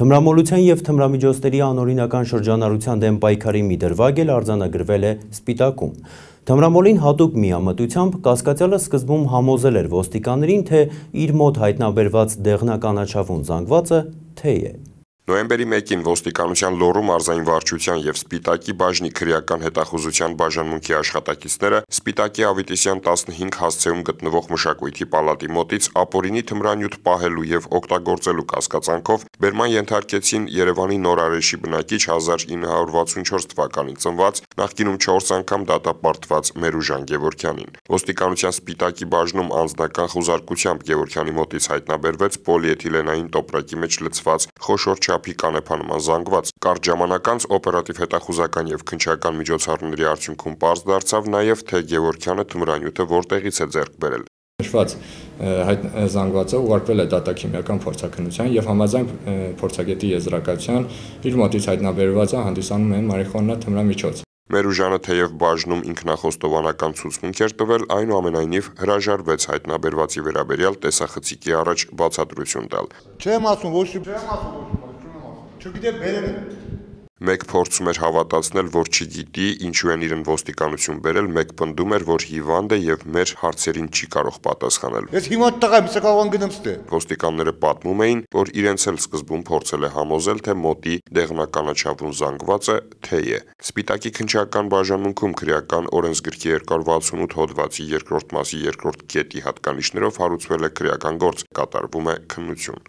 Թմրամոլության եւ թմրամիջոցների անօրինական շրջանառության դեմ պայքարի մի դրվագ էլ արձանագրվել է Սպիտակում։ Թմրամոլին հատուկ միամտությամբ կասկածյալը սկզբում համոզել էր ոստիկաններին, թե իր մոտ հայտնաբերված դեղնականաչավուն զանգվածը թե է։ Նոյեմբերի 1-ին ոստիկանության Լոռու մարզային վարչության եւ Սպիտակի բաժնի քրեական հետախուզության բաժանմունքի աշխատակիցները Սպիտակի Ավետիսյան 15 հասցեում գտնվող մշակույթի պալատի մոտից ապօրինի թմրանյութ պահելու եւ օգտագործելու կասկածանքով բերման ենթարկեցին Երևանի Նորարեշի բնակիչ 1964 թվականին ծնված, նախկինում 4 անգամ դատապարտված Մերուժան Գևորքյանին։ Ոստիկանության Սպիտակի բաժնում անձնական խուզարկությամբ Գևորքյանի մոտից հայտնաբերվեց պոլիէթիլենային տոպրակի մեջ լցված խոշոր չափի կանեփանման զանգված։ Կարճ ժամանակ անց օպերատիվ հետախուզական եւ քնչական միջոցառումների արդյունքում պարզ դարձավ նաեւ, թե Գևորքյանը թմրանյութը որտեղից է ձեռք բերել։ Նշված հայտ զանգվածը ուղարկվել է դատաքիմիական փորձակնության եւ համաձայն փորձագետի եզրակացության իր մոտից հայտնաբերվածը հանդիսանում է մարիխուանա թմրամիջոց։ Մերուժանը թեև բաժնում ինքնախոստովանական ցուցմունք էր տվել, այնուամենայնիվ հրաժարվեց հայտնաբերվածի վերաբերյալ տեսախցիկի առաջ բացատրություն տալ։ Չեմ ասում, ոչ չեմ ասում, ոչ Չգիտեմ բերել Մեկ փորձում էր հավատացնել, որ չգիտի, ինչու են իրեն ոստիկանություն բերել, մեկ պնդում էր, որ հիվանդ է եւ մեր հարցերին չի կարող պատասխանել։ Ես հիմա տղա եմ, սա կարող եմ գնամ ստե։ Ոստիկանները պատմում էին, որ իրենց էլ սկզբում փորձել է համոզել, թե մոտի դեղնականաչավուն զանգվածը թե է։ Սպիտակի քնչական բաժանմունքում քրեական օրենսգրքի 268 հոդվածի երկրորդ մասի երկրորդ կետի հատկանիշներով հարուցվել է քրեական գործ, կատարվում է քննություն։